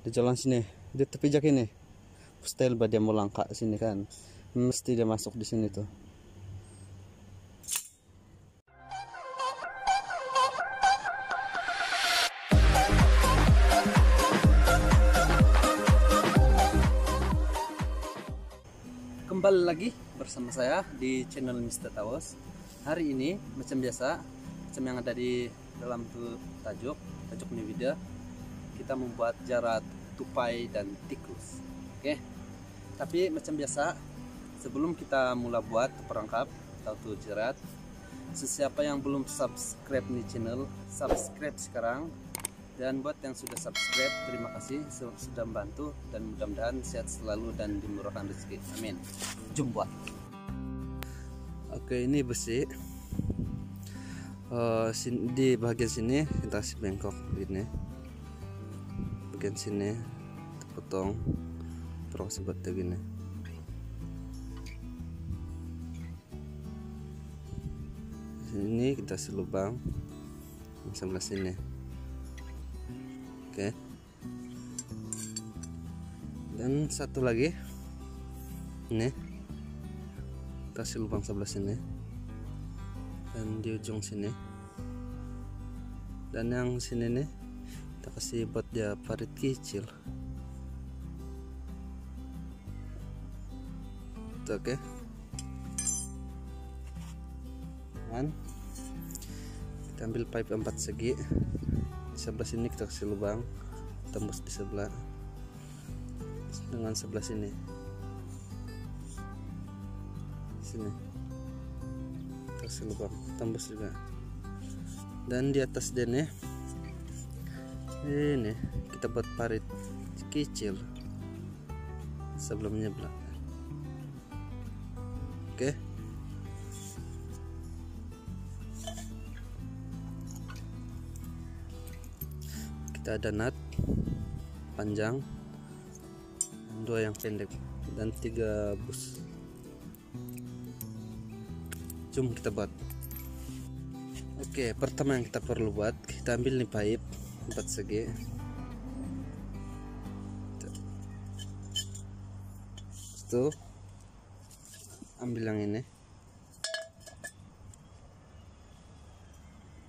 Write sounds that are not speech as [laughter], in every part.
di jalan sini di tepi jak ini. Style dia mau langkah sini kan. Mesti dia masuk di sini tuh. Kembali lagi bersama saya di channel Mr. Tawos hari ini macam biasa macam yang ada di dalam tajuk tajuk ini video kita membuat jarak tupai dan tikus oke? Tapi macam biasa sebelum kita mulai buat perangkap atau tuh jerat sesiapa yang belum subscribe nih channel subscribe sekarang. Dan buat yang sudah subscribe terima kasih sudah membantu dan mudah-mudahan sehat selalu dan dimurahkan rezeki. Amin. Jumpa oke ini besi. Uh, di bagian sini kita kasih bengkok ini bagian sini kita potong terus seperti gini ini kita selubang sebelah sini. Oke. Dan satu lagi. Ini. Kasih lubang sebelah sini. Dan di ujung sini. Dan yang sini nih kita kasih buat dia parit kecil oke. Okay. dan kita ambil pipe 4 segi. Sebelah sini kita kasih lubang. Tembus di sebelah. Dengan sebelah sini. Sini. Kasih lubang. Tembus juga. Dan di atas dene ini kita buat parit kecil. Sebelumnya belakang. Oke. Kita ada nut panjang dua yang pendek dan tiga bus. Jom kita buat. Oke pertama yang kita perlu buat kita ambil nih pipe segi itu ambil yang ini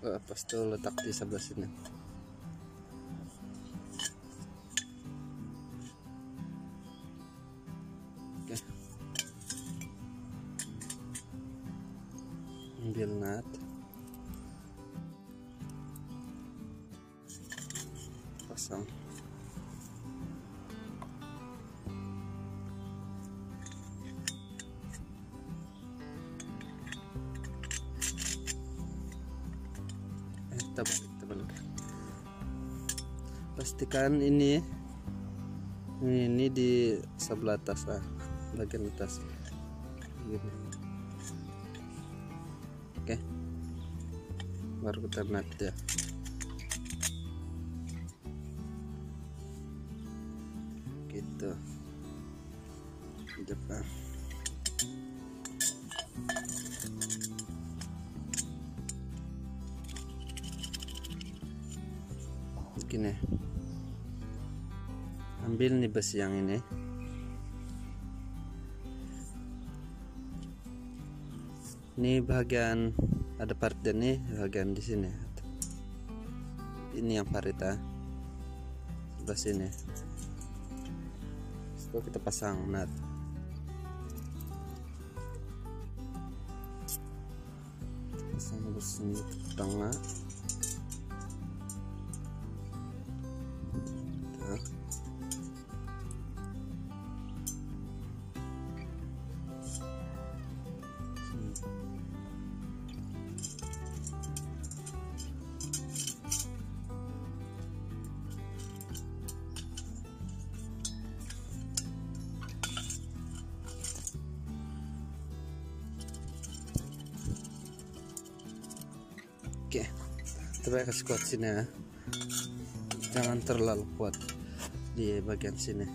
oh, pas itu letak di sebelah sini. Ambil nut pasang eh kita balik kita balik pastikan ini ini di sebelah atas lah bagian atas. Gini. Oke. Baru kita nut ya depan. Gini ambil nih besi yang ini. Ini bagian ada partnya nih bagian di sini. Ini yang parita sebelah sini setelah kita pasang pasang besi tengah coba kasih kuat sini ya. Jangan terlalu kuat di bagian sini.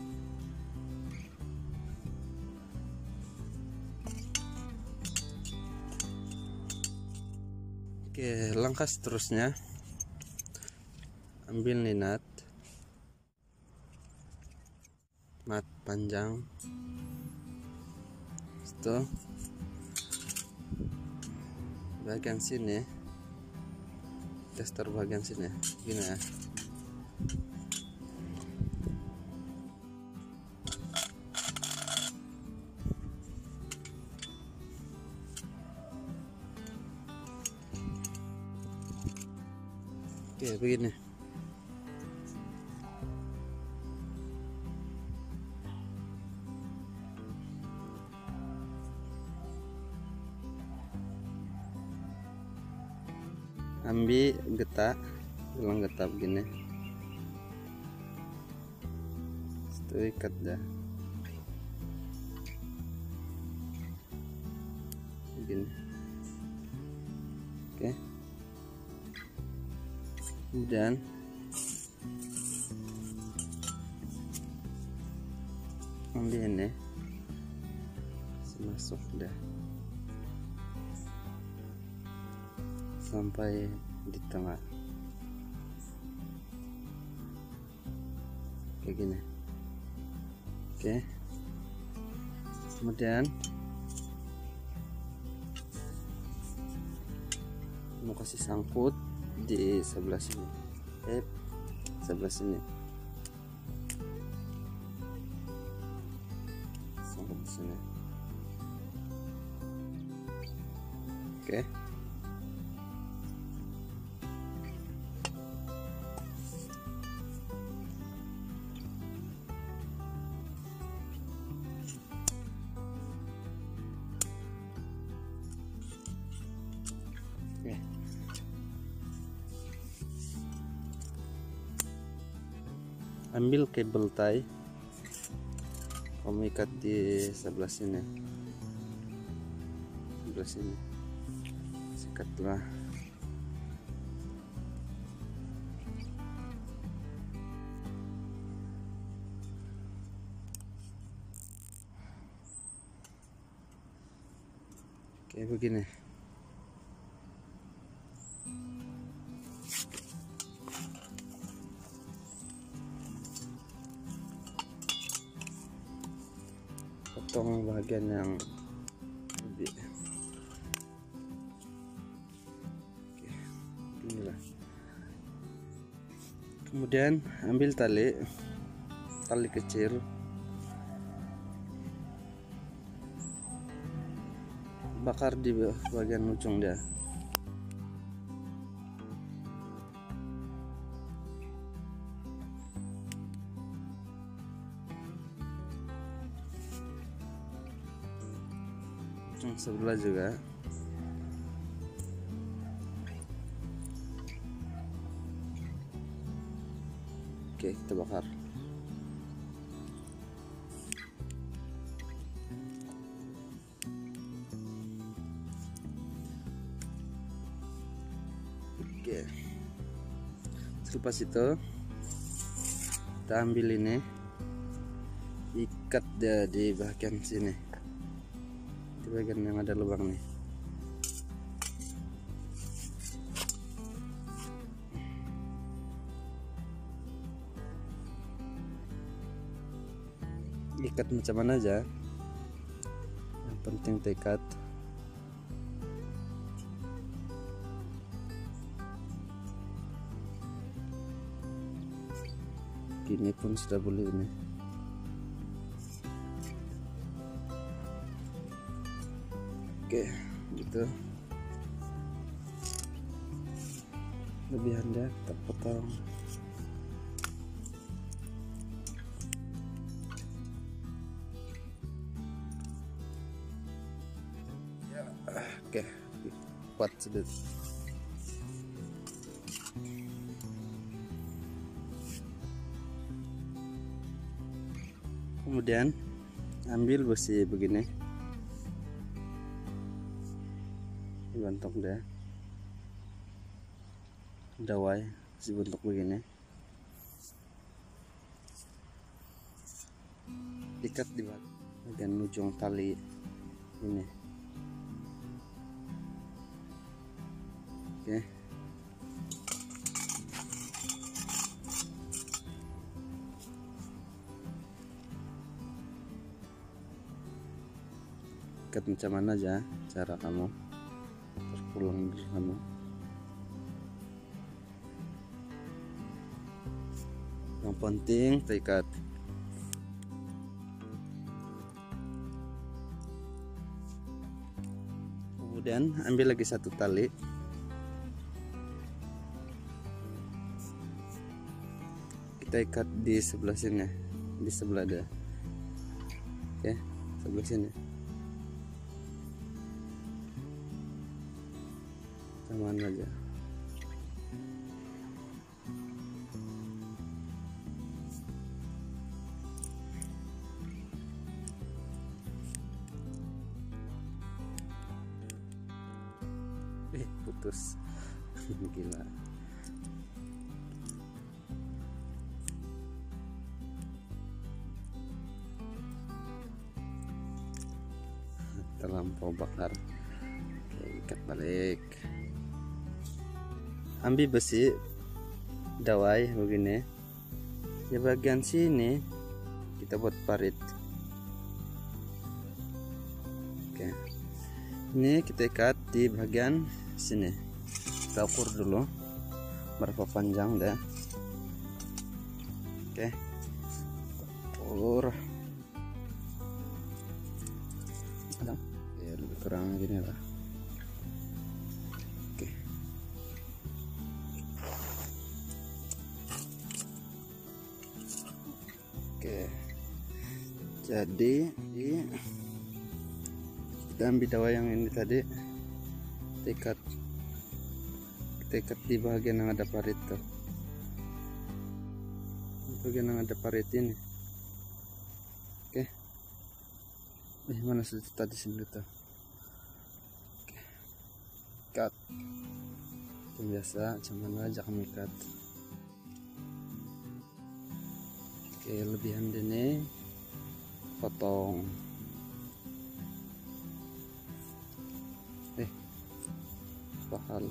Oke, langkah seterusnya ambil ninat mat panjang itu bagian sini tester bagian sini gini ya Oke, begini. Ambil getah ulang getah begini itu ikat dah. Begini oke. Kemudian ambil ini. Masuk dah sampai di tengah. Kayak gini. Oke. Kemudian mau kasih sangkut di sebelah sini. Eh sebelah sini. Sangkut di sini. Oke. Oke. Ambil kabel tie. Kamu ikat di sebelah sini. Sebelah sini. Sikatlah. Oke, begini. Bagian yang lebih. Oke, inilah. Kemudian ambil tali tali kecil. Bakar di bagian ujung dia sebelah juga. Oke kita bakar. Oke. Selepas itu kita ambil ini. Ikat di bagian sini di bagian yang ada lubang nih ikat macam mana aja? Yang penting tekat gini pun sudah boleh ini oke gitu. Lebihannya kita potong oke. Kuat sedikit. Kemudian ambil besi begini bentuk deh, dawai bentuk begini. Ikat di bagian ujung tali ini. Oke. Ikat macam mana aja cara kamu? Terpulang dari kamu yang penting terikat. Kemudian ambil lagi satu tali. Kita ikat di sebelah sini di sebelah ada oke sebelah sini aman aja eh putus. [laughs] Gila. Terlampau bakar. Oke, ikat balik ambil besi dawai begini. Di bagian sini kita buat parit. Oke. Ini kita ikat di bagian sini. Kita ukur dulu berapa panjang deh. Oke. Ukur. Ya lebih kurang gini lah oke. Jadi di kita ambil dawa yang ini tadi tekat tekat di bagian yang ada parit tuh bagian yang ada parit ini. Oke. Eh mana sudah tadi sini tuh? Oke. Cut. Biasa cuman aja kami cut oke lebihan ini potong. Eh pahal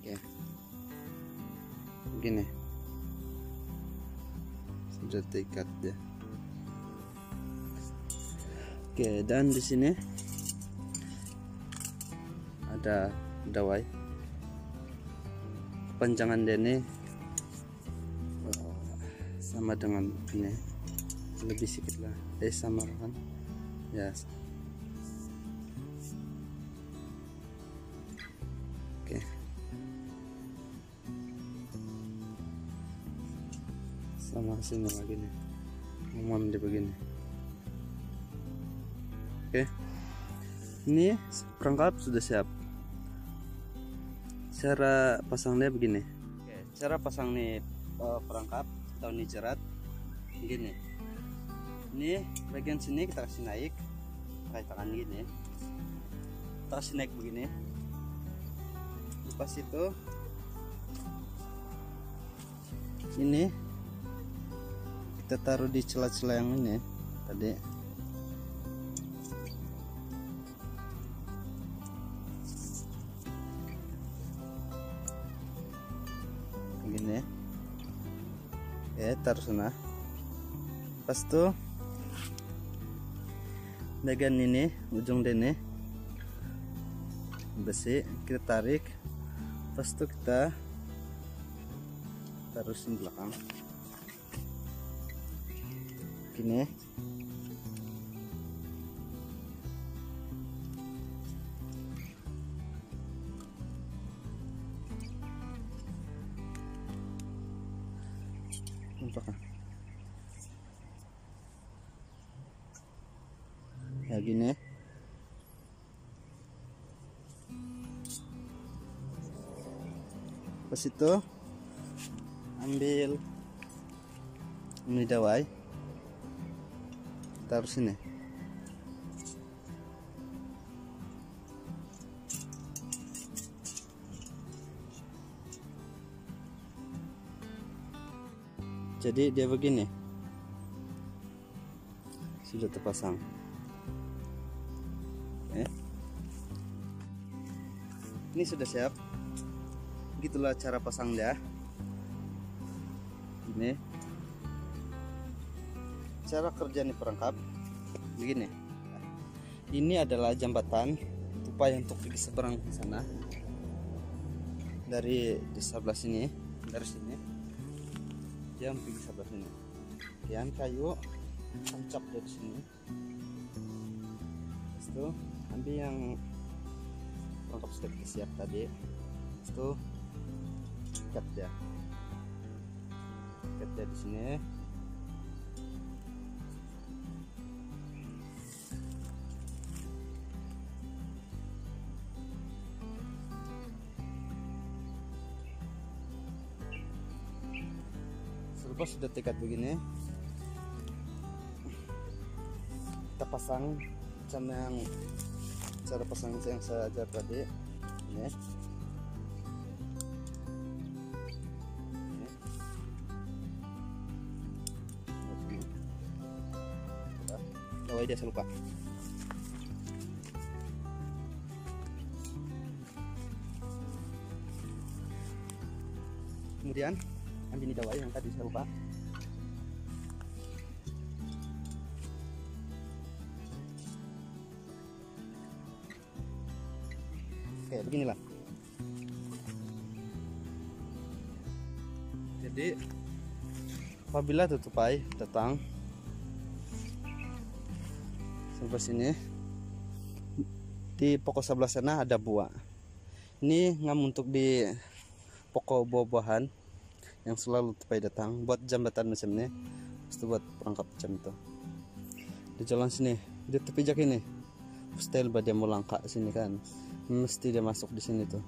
oke. Begini. Sudah terikat ya. Oke dan di sini ada dawai kepanjangan ini sama dengan ini. Lebih sedikit lah. Eh sama kan? Ya. Oke. Sama sini lagi nih. Ngomong di begini. Oke. Ini perangkap sudah siap cara pasangnya begini. Oke cara pasang nih uh, perangkap atau nih jerat begini. Ini bagian sini kita kasih naik pakai tangan gini. Kita kasih naik begini. Lepas itu ini kita taruh di celah-celah yang ini tadi taruh sana. Pas tuh bagian ini ujung ini besi kita tarik. Pas tuh kita taruhin belakang. Gini pas itu ambil. Ini dawai. Taruh sini jadi dia begini. Sudah terpasang. Ini sudah siap begitulah cara pasang dia sini cara kerja nih perangkap. Begini. Ini adalah jembatan upaya untuk pergi seberang ke sana. Dari di sebelah sini dari sini. Jam pergi sebelah sini. Kemudian kayu tancap dari sini. Itu ambil yang perangkap sudah siap tadi. Itu ikat ya. Ikat dia di sini. Selepas sudah terikat begini kita pasang macam yang cara pasang yang saya ajar tadi. Ini. Dia saya lupa. Kemudian ambil ini dawai yang tadi saya lupa. Oke beginilah. Jadi apabila tutupai datang sampai sini di pokok sebelah sana ada buah. Ini ngam untuk di pokok buah-buahan yang selalu tupai datang buat jambatan macam ini. Itu buat perangkap macam itu. Di jalan sini di tepi jak ini. Style dia mau langkah sini kan. Mesti dia masuk di sini tuh.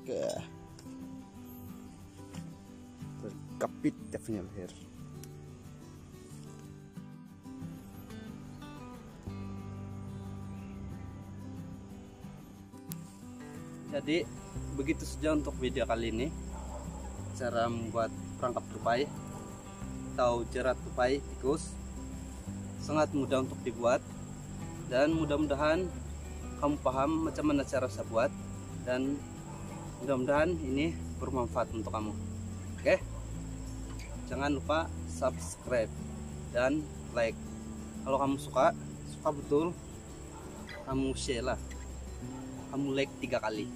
Oke. Definitely. leher jadi begitu saja untuk video kali ini. Cara membuat perangkap tupai atau jerat tupai tikus sangat mudah untuk dibuat dan mudah-mudahan kamu paham macam mana cara saya buat dan mudah-mudahan ini bermanfaat untuk kamu. Oke? Jangan lupa subscribe dan like. Kalau kamu suka suka betul kamu share lah kamu like tiga kali